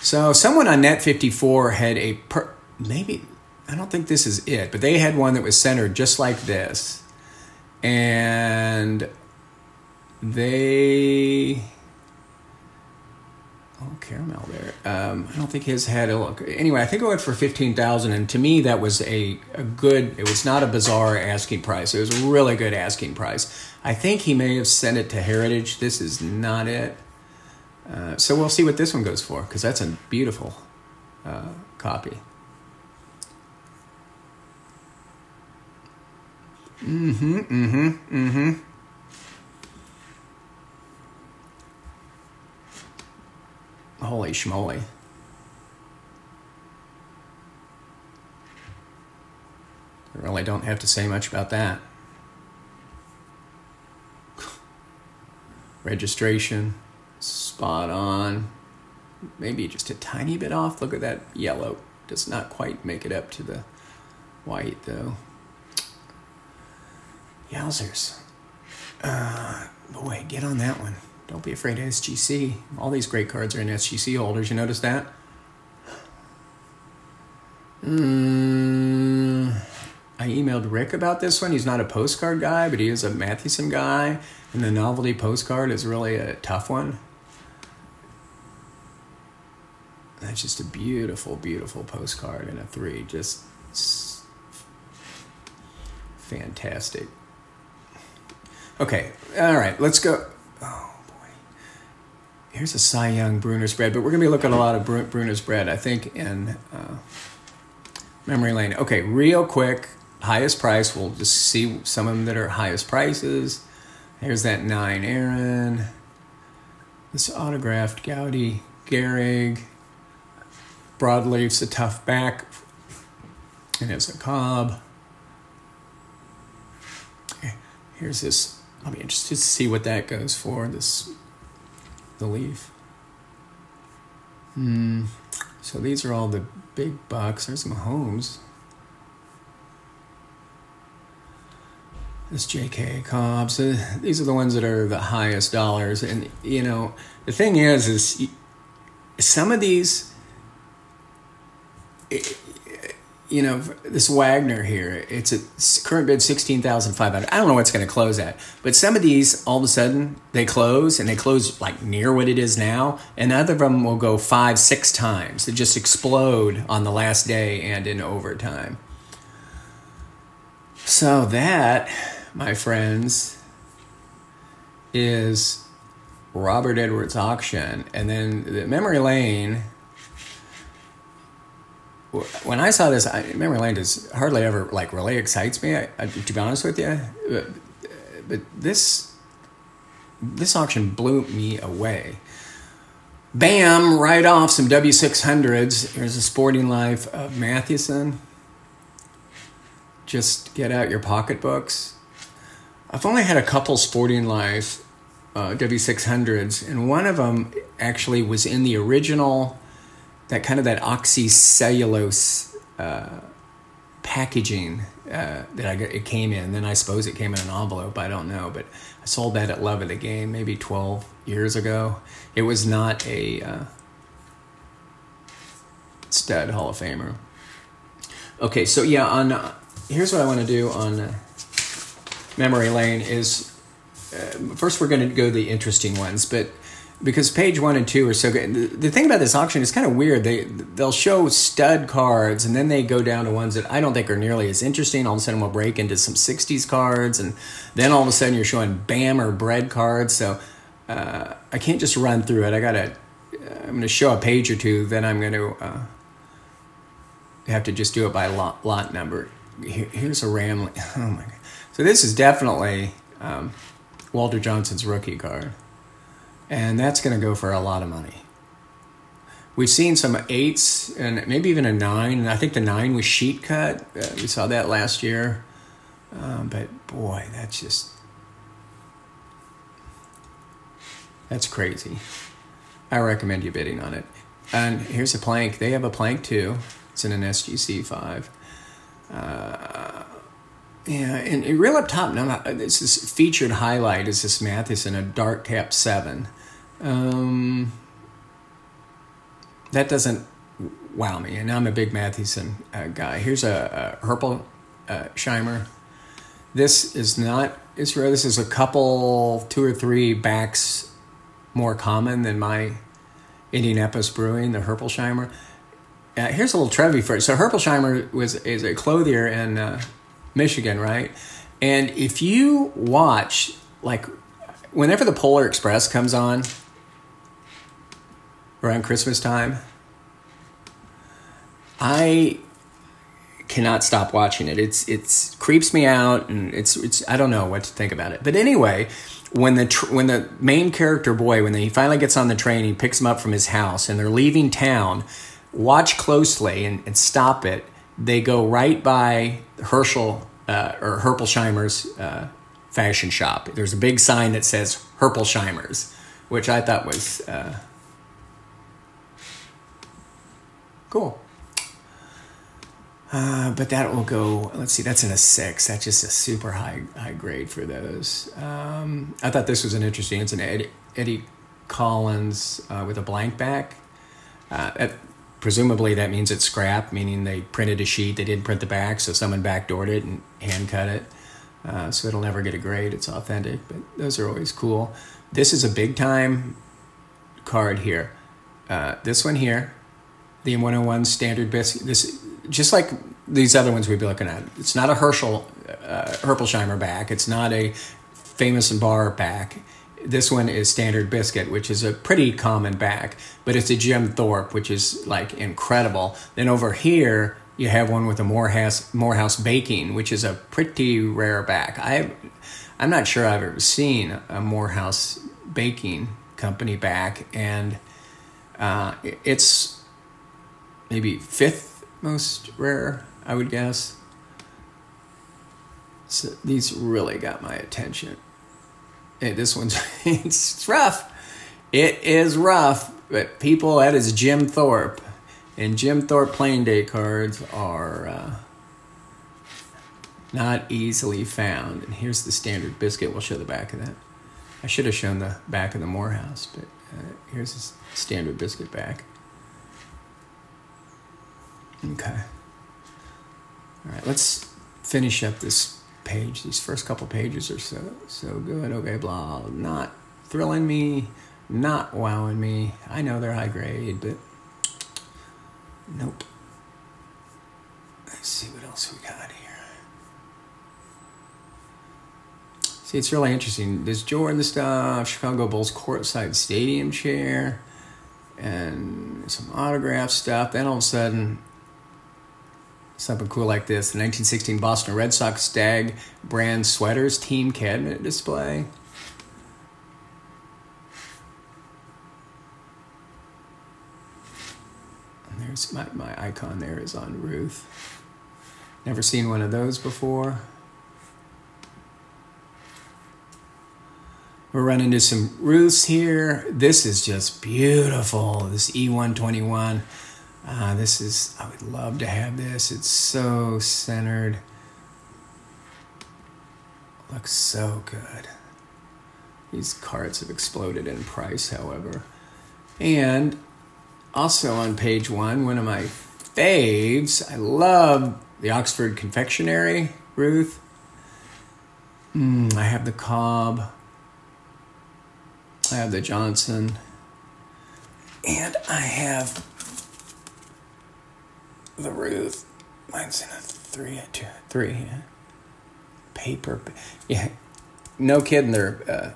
So someone on Net 54 had a per, maybe I don't think this is it, but they had one that was centered just like this, and they oh caramel there. Um, I don't think his had a look. Anyway, I think it went for fifteen thousand, and to me that was a, a good. It was not a bizarre asking price. It was a really good asking price. I think he may have sent it to Heritage. This is not it. Uh, so we'll see what this one goes for because that's a beautiful uh, copy. Mm-hmm, mm-hmm, mm-hmm. Holy schmoly. I really don't have to say much about that. Registration, spot on. Maybe just a tiny bit off. Look at that yellow. Does not quite make it up to the white though. Yowzers. Uh, boy, get on that one. Don't be afraid of SGC. All these great cards are in SGC holders. You notice that? Mm, I emailed Rick about this one. He's not a postcard guy, but he is a Mathewson guy. And the novelty postcard is really a tough one. That's just a beautiful, beautiful postcard in a three. Just fantastic. Okay, all right, let's go. Oh here's a Cy Young Bruner's bread, but we're gonna be looking at a lot of Bruner's bread, I think, in uh, memory lane. Okay, real quick, highest price. We'll just see some of them that are highest prices. Here's that nine Aaron. This autographed Goudey Gehrig. Broadleaf's a tough back. And it's a Cobb. Okay, here's this I'll be interested to see what that goes for. This the leaf. Hmm. So these are all the big bucks. There's Mahomes. This J.K. Cobbs. Uh, these are the ones that are the highest dollars. And you know, the thing is, is some of these. It, you know, this Wagner here, it's a current bid sixteen thousand five hundred. I don't know what's going to close at, but some of these all of a sudden they close and they close like near what it is now, and other of them will go five, six times. They just explode on the last day and in overtime. So that, my friends, is Robert Edwards auction, and then the memory lane when I saw this, I, memory lane does hardly ever like really excites me. I, I, to be honest with you, but, but this this auction blew me away. Bam! Right off some W six hundreds. Here's a Sporting Life of Mathewson. Just get out your pocketbooks. I've only had a couple Sporting Life uh, W six hundreds, and one of them actually was in the original that kind of that oxycellulose uh, packaging uh, that I got, it came in. Then I suppose it came in an envelope. I don't know, but I sold that at Love of the Game maybe twelve years ago. It was not a uh, stud Hall of Famer. Okay, so yeah, on uh, here's what I want to do on uh, memory lane is uh, first we're going to go the interesting ones, but because page one and two are so good. The, the thing about this auction is kind of weird. They they'll show stud cards, and then they go down to ones that I don't think are nearly as interesting. All of a sudden, we'll break into some '60s cards, and then all of a sudden, you're showing Bam or Bread cards. So uh, I can't just run through it. I gotta. I'm going to show a page or two. Then I'm going to uh, have to just do it by lot lot number. Here, here's a Ram. <laughs> Oh my god! So this is definitely um, Walter Johnson's rookie card and that's going to go for a lot of money. We've seen some eights and maybe even a nine. I think the nine was sheet cut. Uh, we saw that last year. Um, but boy, that's just that's crazy. I recommend you bidding on it. And here's a Plank. They have a Plank too. It's in an SGC five. Uh, Yeah, and, and real up top, no, not, this is featured highlight is this Mathis in a dark cap seven. Um, that doesn't wow me, and I'm a big Mathewson uh, guy. Here's a, a Herpel uh. This is not it's rare. This is a couple, two or three backs more common than my Indianapolis Brewing, the Herpolsheimer. Uh, here's a little trivia for it. So Herpolsheimer was is a clothier in uh, Michigan, right? And if you watch, like, whenever the Polar Express comes on around Christmas time, I cannot stop watching it. It's it's creeps me out, and it's it's I don't know what to think about it. But anyway, when the tr- when the main character boy when he finally gets on the train, he picks him up from his house, and they're leaving town. Watch closely and, and stop it. They go right by Herschel uh, or Herpolsheimer's uh, fashion shop. There's a big sign that says Herpolsheimer's, which I thought was uh, cool. Uh, but that will go. Let's see, that's in a six. That's just a super high high grade for those. Um, I thought this was an interesting. It's an Eddie, Eddie Collins uh, with a blank back. Uh, presumably that means it's scrap, meaning they printed a sheet. They didn't print the back, so someone backdoored it and hand cut it. Uh, so it'll never get a grade. It's authentic, but those are always cool. This is a big time card here. Uh, this one here, the M101 standard biscuit. This just like these other ones we'd be looking at. It's not a Herschel uh, Herpolsheimer back. It's not a famous and bar back. This one is standard biscuit, which is a pretty common back, but it's a Jim Thorpe, which is like incredible. Then over here, you have one with a Morehouse Morehouse baking, which is a pretty rare back. I, I'm not sure I've ever seen a Morehouse baking company back, and uh, it's maybe fifth most rare, I would guess. So these really got my attention. Hey, this one's <laughs> it's rough. It is rough, but people that is Jim Thorpe, and Jim Thorpe playing day cards are uh, not easily found. And here's the standard biscuit. We'll show the back of that. I should have shown the back of the Morehouse, but uh, here's the standard biscuit back. Okay. All right, let's finish up this page. These first couple pages are so so good. Okay, blah. Not thrilling me, not wowing me. I know they're high grade, but nope. Let's see what else we got here. See, it's really interesting. There's Jordan stuff, Chicago Bulls courtside stadium chair, and some autograph stuff. Then all of a sudden, something cool like this the 1916 Boston Red Sox Stag brand sweaters team cabinet display. And there's my, my icon there is on Ruth. Never seen one of those before. We're running into some Ruths here. This is just beautiful. This E121. Uh, this is, I would love to have this. It's so centered. Looks so good. These cards have exploded in price, however. And also on page one, one of my faves, I love the Oxford Confectionery, Ruth. Mm, I have the Cobb. I have the Johnson. And I have the Ruth. Mine's in a three, a two, three. Yeah. Paper, yeah. No kidding, they're uh,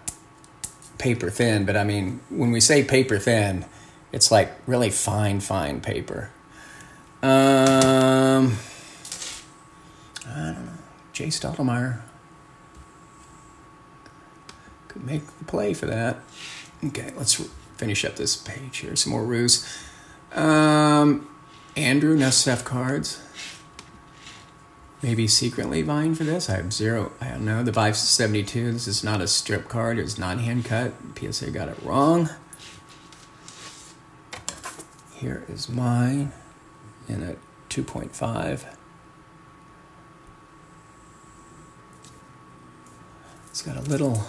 paper thin. But I mean, when we say paper thin, it's like really fine, fine paper. Um, I don't know. Jay Stottlemyre could make the play for that. Okay, let's finish up this page here. Some more ruse. Um, Andrew Nestef cards. Maybe secretly vying for this. I have zero. I don't know. The Vive 72. This is not a strip card. It's not hand cut. PSA got it wrong. Here is mine in a 2.5. It's got a little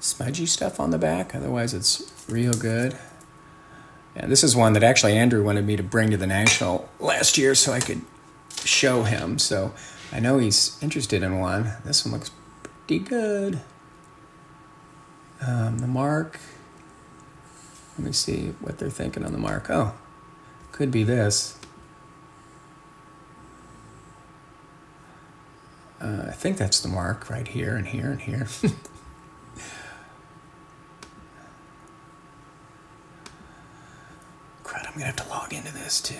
smudgy stuff on the back. Otherwise, it's real good. Yeah, this is one that actually Andrew wanted me to bring to the National last year so I could show him. So I know he's interested in one. This one looks pretty good. Um, the mark. Let me see what they're thinking on the mark. Oh, could be this. Uh, I think that's the mark right here and here and here. <laughs> Crud, I'm gonna have to log into this too.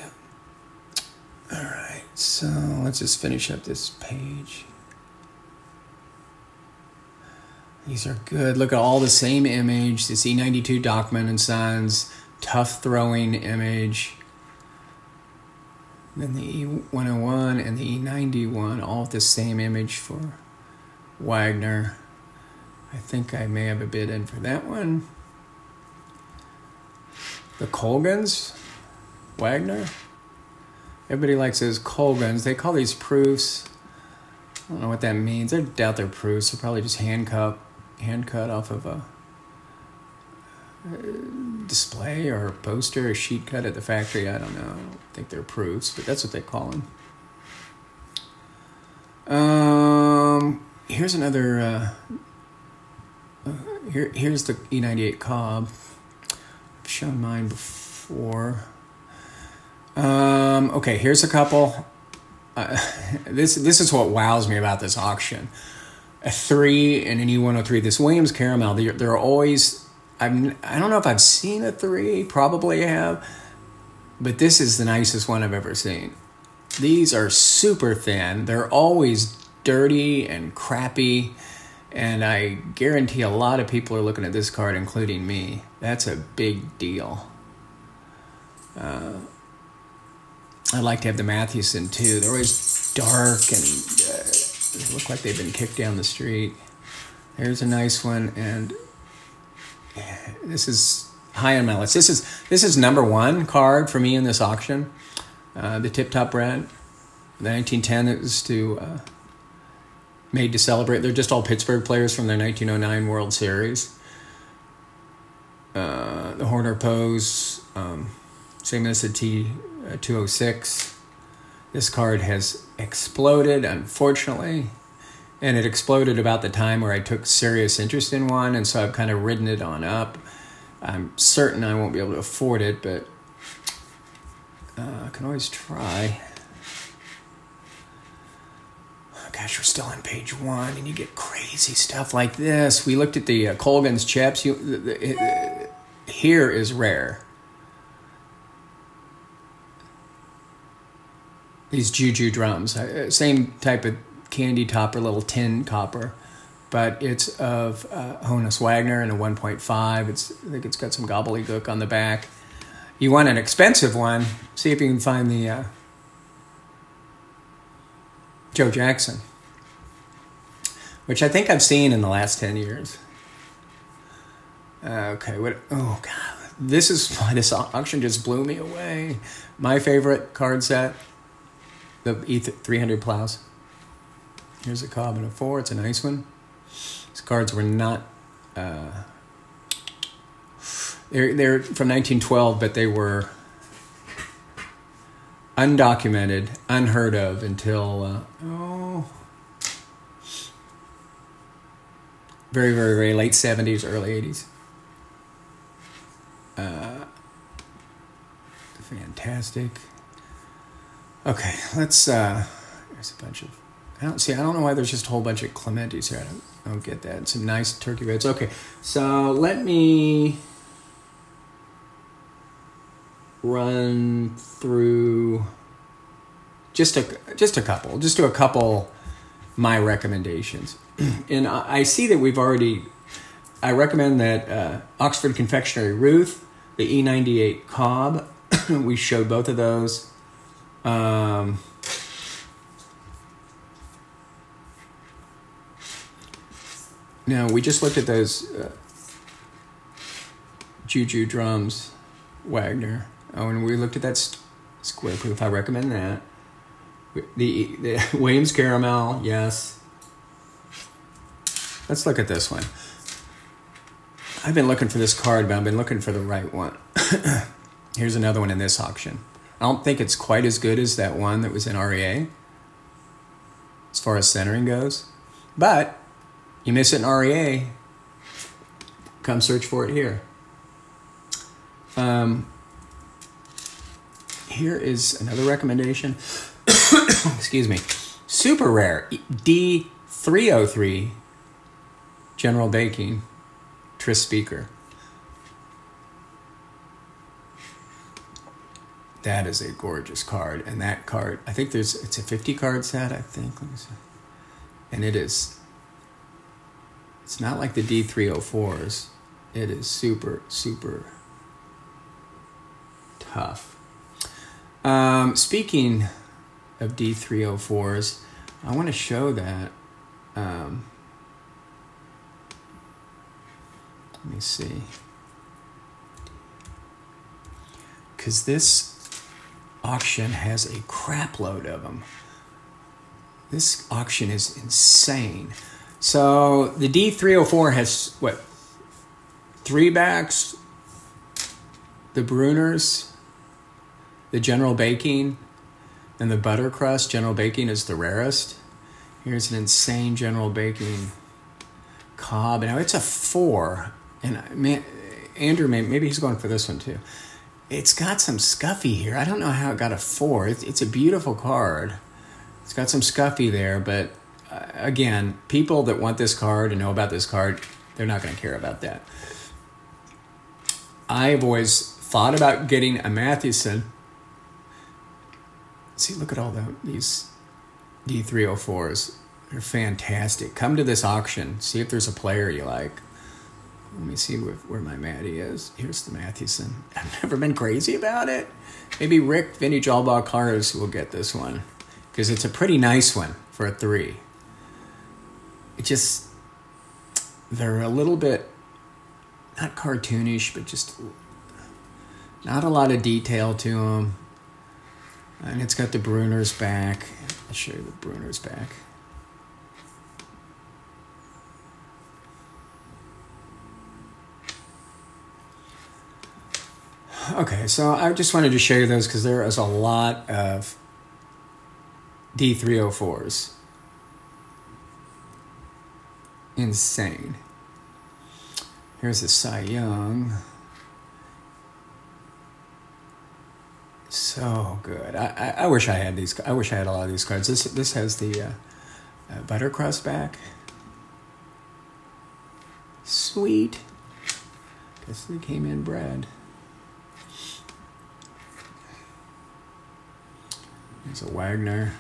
All right, so let's just finish up this page. These are good. Look at all the same image. This E92 Dockman and Sons tough throwing image. Then the E101 and the E91, all the same image for Wagner. I think I may have a bid in for that one. The Colgans, Wagner. Everybody likes those Colgans. They call these proofs. I don't know what that means. I doubt they're proofs. They're probably just hand cut, hand cut off of a display or poster, a sheet cut at the factory. I don't know. I don't think they're proofs, but that's what they call them. Um, here's another. Uh, uh, here, here's the E98 Cobb. I've shown mine before. Um, okay, here's a couple. Uh, <laughs> this this is what wows me about this auction. A three and an E103. This Williams Caramel. They're, they're always. I'm. I don't know if I've seen a three. Probably have. But this is the nicest one I've ever seen. These are super thin. They're always dirty and crappy. And I guarantee a lot of people are looking at this card, including me. That's a big deal. Uh, I like to have the Mathewson too. They're always dark and uh, look like they've been kicked down the street. There's a nice one, and this is high on my list. This is this is number one card for me in this auction. Uh, the Tip Top Red, the 1910 that was to uh, made to celebrate. They're just all Pittsburgh players from their 1909 World Series. Uh, the Horner Pose, um, same as the T 206. This card has exploded, unfortunately. And it exploded about the time where I took serious interest in one, and so I've kind of ridden it on up. I'm certain I won't be able to afford it, but uh, I can always try. Gosh, we're still on page one, and you get crazy stuff like this. We looked at the uh, Colgan's chips. You, the, the, uh, here is rare. These juju drums. Uh, same type of candy topper, little tin copper, but it's of uh, Honus Wagner and a 1.5. It's I think it's got some gobbledygook on the back. You want an expensive one? See if you can find the uh, Joe Jackson, which I think I've seen in the last ten years. Okay, what? Oh God, this is why this auction just blew me away. My favorite card set the E300 plows. Here's a Cobb and a 4. It's a nice one. These cards were not. Uh, they're, they're from 1912, but they were undocumented, unheard of until. Uh, oh. Very, very, very late 70s, early 80s. Uh, fantastic. Okay, let's. uh There's a bunch of. I don't see. I don't know why there's just a whole bunch of Clementes here. I don't, I don't get that. Some nice turkey reds. Okay, so let me run through just a just a couple. Just do a couple my recommendations, <clears throat> and I see that we've already. I recommend that uh, Oxford Confectionery Ruth, the E98 Cobb. <clears throat> we showed both of those. Um, now we just looked at those uh, Juju drums, Wagner. Oh, and we looked at that st- square proof. I recommend that. The the <laughs> Williams Caramel, yes. let's look at this one. I've been looking for this card, but I've been looking for the right one. <coughs> Here's another one in this auction. I don't think it's quite as good as that one that was in REA as far as centering goes. But you miss it in REA, come search for it here. Um, here is another recommendation. <coughs> Excuse me. Super rare D303 General Baking Tris Speaker. That is a gorgeous card, and that card I think there's it's a fifty card set I think, and it is. It's not like the D304s. It is super super tough. Um, speaking of D304s, I want to show that. Um, let me see. Because this auction has a crapload of them. This auction is insane. So the D304 has what? Three backs, the Bruners, the General Baking, and the Butter Crust. General Baking is the rarest. Here's an insane General Baking Cobb. Now it's a four, and man, Andrew, maybe he's going for this one too it's got some scuffy here. I don't know how it got a four. It's, a beautiful card. It's got some scuffy there, but uh, again, people that want this card and know about this card, they're not going to care about that. I've always thought about getting a Mathewson. See, look at all the, these D304s. They're fantastic. Come to this auction. See if there's a player you like. Let me see where, where my Matty is. Here's the Mathewson. <laughs> I've never been crazy about it. Maybe Rick About Cars will get this one because it's a pretty nice one for a three. It just they're a little bit not cartoonish, but just not a lot of detail to them. And it's got the Bruner's back. I'll show you the Bruner's back. Okay, so I just wanted to show you those because there is a lot of D304s. Insane. Here's a Cy Young. So good. I, I, I, wish I had these. I wish I had a lot of these cards. This this has the uh, uh, buttercrust back. Sweet. Guess they came in bread. It's a Wagner.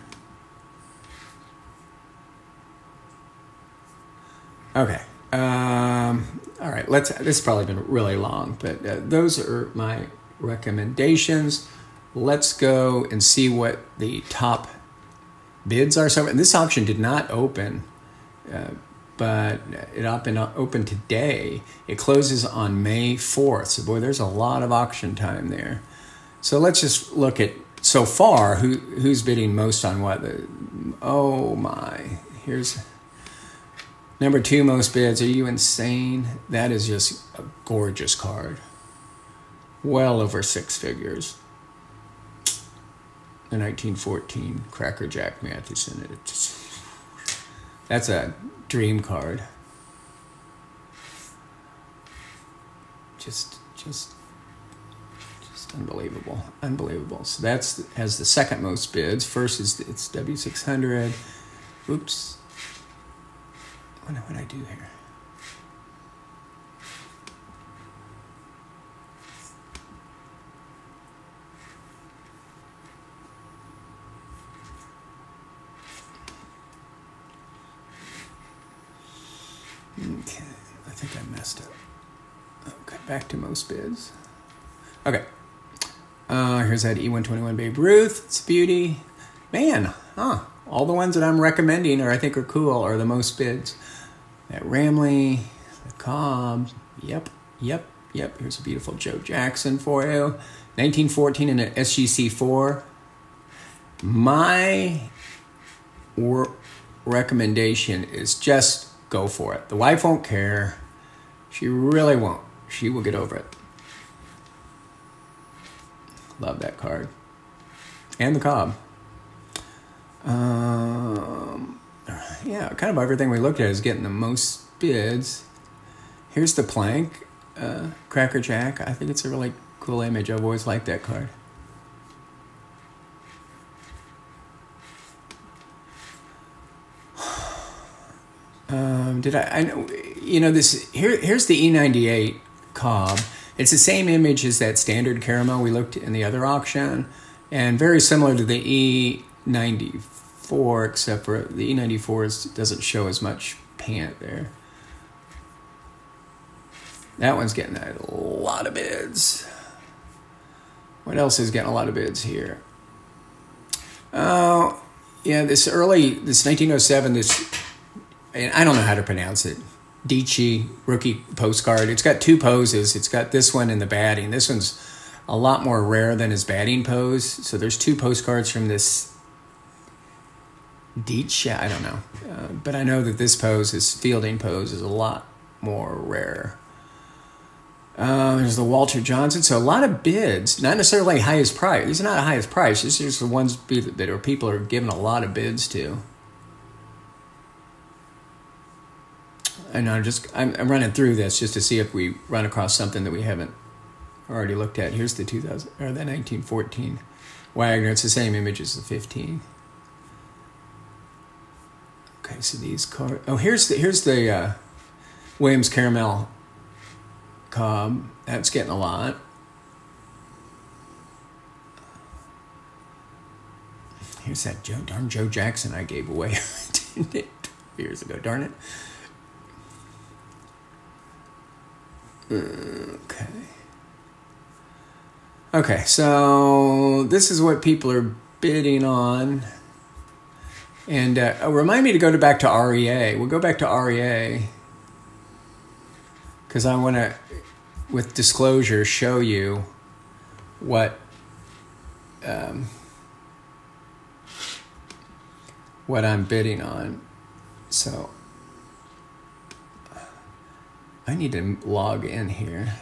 Okay. Um, all right. Let's. This has probably been really long, but uh, those are my recommendations. Let's go and see what the top bids are. So this auction did not open, uh, but it opened open today. It closes on May fourth. So boy, there's a lot of auction time there. So let's just look at so far, who who's bidding most on what? Oh my! Here's number two most bids. Are you insane? That is just a gorgeous card. Well over six figures. The 1914 Cracker Jack Mathewson. It just, that's a dream card. Just, just unbelievable, unbelievable. So that's has the second most bids. First is it's W six hundred. Oops. What what I do here? Okay, I think I messed up. Okay, back to most bids. Okay, uh, here's that E121 Babe Ruth. It's a beauty. Man, huh. All the ones that I'm recommending or I think are cool are the most bids. That Ramly, the Cobb. Yep, yep, yep. Here's a beautiful Joe Jackson for you. 1914 in an SGC4. My wor- recommendation is just go for it. The wife won't care. She really won't. She will get over it. Love that card. And the Cobb. Um, yeah, kind of everything we looked at is getting the most bids. Here's the Plank, uh, Cracker Jack. I think it's a really cool image. I've always liked that card. <sighs> Um, did I? I know. You know this. Here, here's the E98 Cobb. It's the same image as that standard caramel we looked in the other auction, and very similar to the E94, except for the E94 doesn't show as much pant there. That one's getting a lot of bids. What else is getting a lot of bids here? Oh, yeah, this early, this 1907, this, I don't know how to pronounce it. Dici rookie postcard. It's got two poses. It's got this one and the batting. This one's a lot more rare than his batting pose. So there's two postcards from this Dici. I don't know, uh, but I know that this pose, his fielding pose, is a lot more rare. Uh, there's the Walter Johnson. So a lot of bids, not necessarily highest price. These are not highest price. These are just the ones that people are giving a lot of bids to. And I'm just I'm, I'm running through this just to see if we run across something that we haven't already looked at. Here's the 2000 or the 1914 Wagner. It's the same image as the 15. Okay, so these cards. Oh, here's the here's the uh, Williams Caramel Cobb. That's getting a lot. Here's that Joe darn Joe Jackson I gave away <laughs> years ago. Darn it. Okay. Okay, so this is what people are bidding on. And uh, oh, remind me to go to back to REA. We'll go back to REA because I want to, with disclosure, show you what um, what I'm bidding on. So I need to log in here.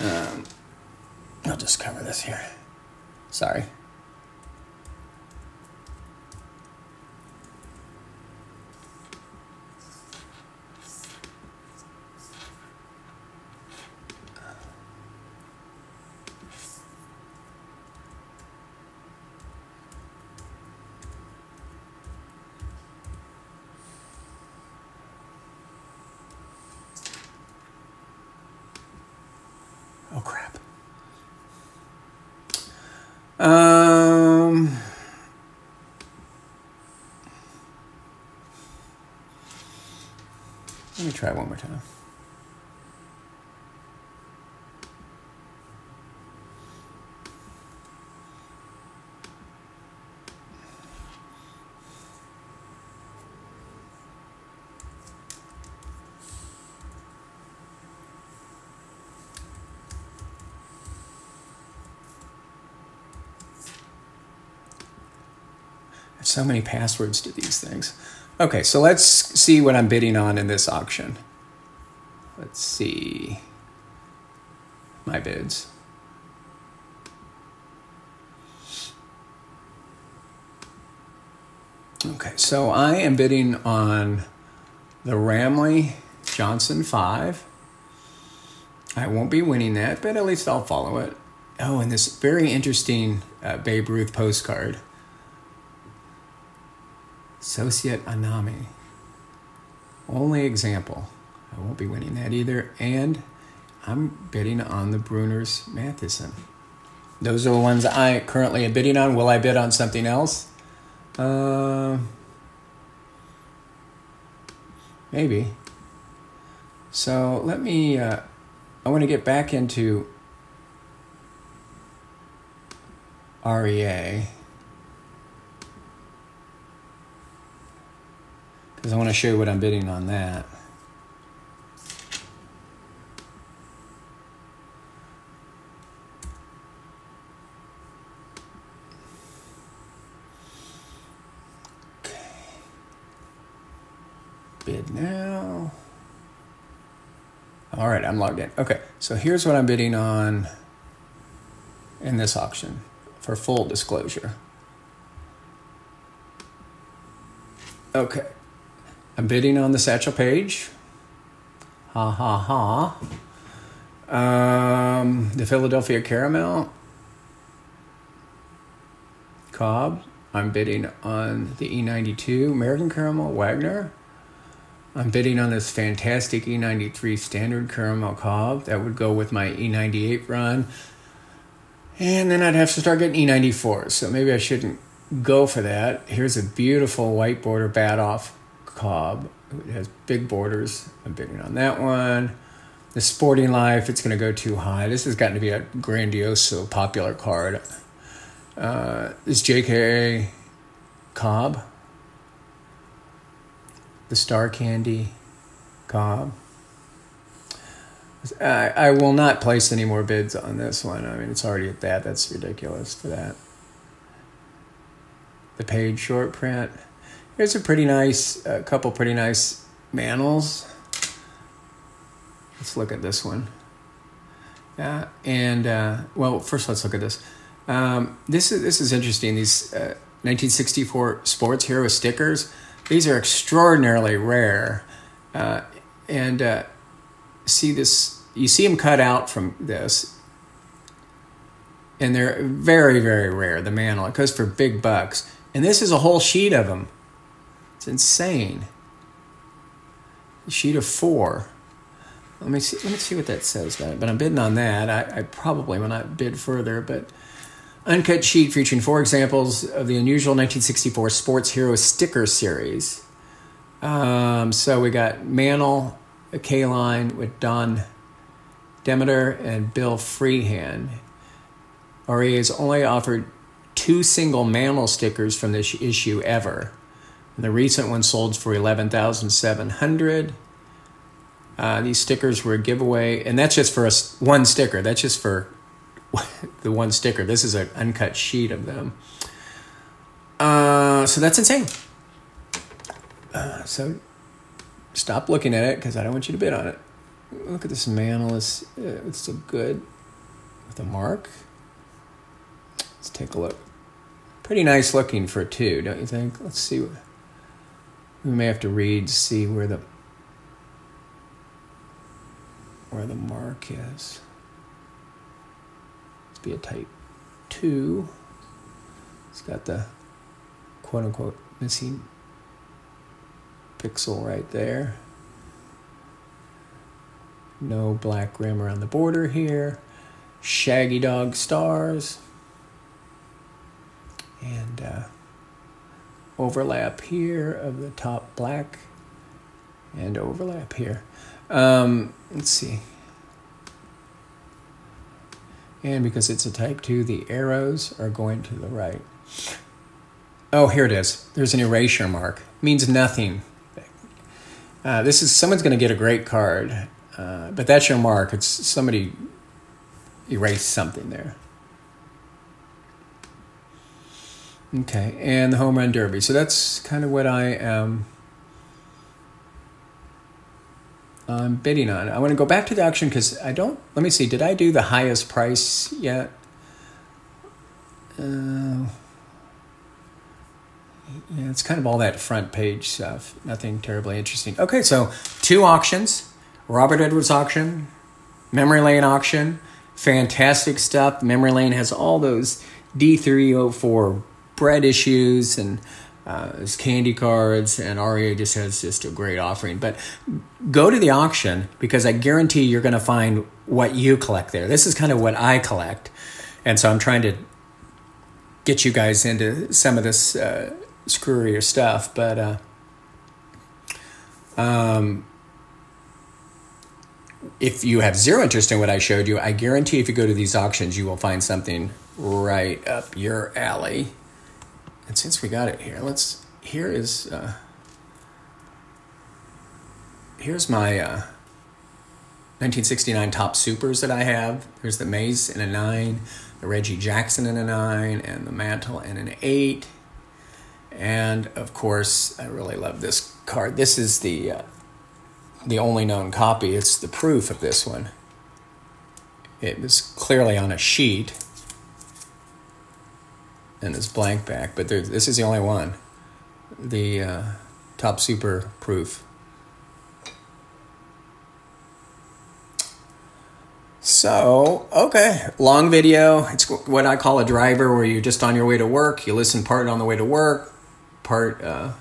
Um, I'll just cover this here. Sorry. Oh crap. Um. Let me try one more time. So many passwords to these things. Okay, so let's see what I'm bidding on in this auction. Let's see my bids. Okay, so I am bidding on the Ramly Johnson 5. I won't be winning that, but at least I'll follow it. Oh, and this very interesting uh, Babe Ruth postcard. Societe Anami. Only example. I won't be winning that either. And I'm bidding on the Bruners Mathewson. Those are the ones I currently am bidding on. Will I bid on something else? Uh, maybe. So let me. Uh, I want to get back into REA. Because I want to show you what I'm bidding on that. Bid now. All right, I'm logged in. Okay, so here's what I'm bidding on in this auction for full disclosure. Okay. I'm bidding on the Satchel Paige. Ha ha ha. Um, the Philadelphia Caramel. Cobb. I'm bidding on the E92 American Caramel Wagner. I'm bidding on this fantastic E93 standard caramel Cobb that would go with my E98 run. And then I'd have to start getting E94. So maybe I shouldn't go for that. Here's a beautiful white border bat off Cobb. It has big borders. I'm bidding on that one. The Sporting Life, it's going to go too high. This has gotten to be a grandiose, popular card. Uh, this JKA Cobb the Star Candy Cobb. I, I will not place any more bids on this one. I mean, it's already at that. That's ridiculous for that. The Paige short print. Here's a pretty nice, a couple pretty nice Mantles. Let's look at this one. Yeah, and uh, well, first let's look at this. Um, this is this is interesting. These uh, 1964 Sports Hero stickers. These are extraordinarily rare, uh, and uh, see this. You see them cut out from this, and they're very, very rare. The Mantle it goes for big bucks, and this is a whole sheet of them. It's insane. Sheet of four. Let me see. Let me see what that says about it. But I'm bidding on that. I, I probably will not bid further, but uncut sheet featuring four examples of the unusual 1964 Sports Hero sticker series. Um, so we got Mantle, Al Kaline with Don Demeter and Bill Freehan. REA has only offered two single Mantle stickers from this issue ever. The recent one sold for 11700 uh, These stickers were a giveaway, and that's just for a, one sticker. That's just for <laughs> the one sticker. This is an uncut sheet of them. Uh, so that's insane. Uh, so stop looking at it because I don't want you to bid on it. Look at this Mantle. It's, uh, it's so good with a mark. Let's take a look. Pretty nice looking for two, don't you think? Let's see. What, we may have to read to see where the where the mark is Let's be a type 2. It's got the quote unquote missing pixel right there. No black rim around the border here. Shaggy dog stars. And uh, overlap here of the top black and overlap here. Um, let's see. And because it's a type 2, the arrows are going to the right. Oh, here it is. There's an erasure mark. means nothing. Uh, this is someone's going to get a great card, uh, but that's your mark. It's somebody erased something there. Okay, and the home run derby. So that's kind of what I am I'm bidding on. I want to go back to the auction because I don't. Let me see. Did I do the highest price yet? Uh, yeah, it's kind of all that front page stuff. Nothing terribly interesting. Okay, so two auctions: Robert Edwards auction, Memory Lane auction. Fantastic stuff. Memory Lane has all those D304 bread issues and uh, there's candy cards, and REA just has just a great offering. But go to the auction because I guarantee you're going to find what you collect there. This is kind of what I collect, and so I'm trying to get you guys into some of this uh, screwier stuff. But uh, um, if you have zero interest in what I showed you, I guarantee if you go to these auctions, you will find something right up your alley. And since we got it here, let's, here is, uh, here's my uh, 1969 Topps supers that I have. There's the Mays in a 9, the Reggie Jackson in a 9, and the Mantle in an 8. And of course, I really love this card. This is the uh, the only known copy. It's the proof of this one. It was clearly on a sheet and it's blank back, but there, this is the only one. The uh, Topps super proof. So, okay, long video. It's what I call a driver where you're just on your way to work. You listen part on the way to work, part uh,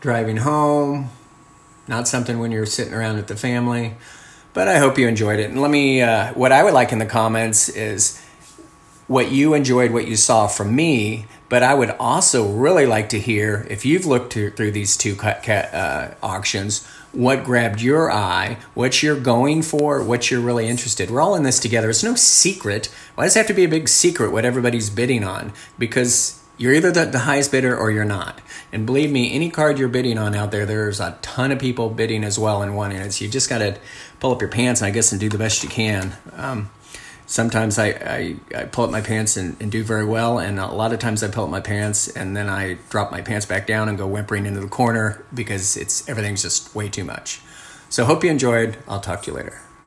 driving home. Not something when you're sitting around with the family. But I hope you enjoyed it. And let me, uh, what I would like in the comments is what you enjoyed, what you saw from me. But I would also really like to hear if you've looked to, through these two uh, auctions, what grabbed your eye, what you're going for, what you're really interested. We're all in this together. It's no secret. Why does it have to be a big secret what everybody's bidding on? Because you're either the, the highest bidder or you're not. And believe me, any card you're bidding on out there, there's a ton of people bidding as well and wanting it. So you just got to pull up your pants, and I guess, and do the best you can. Um, sometimes I, I, I, pull up my pants and, and, do very well, and a lot of times I pull up my pants and then I drop my pants back down and go whimpering into the corner because it's everything's just way too much. So hope you enjoyed. I'll talk to you later.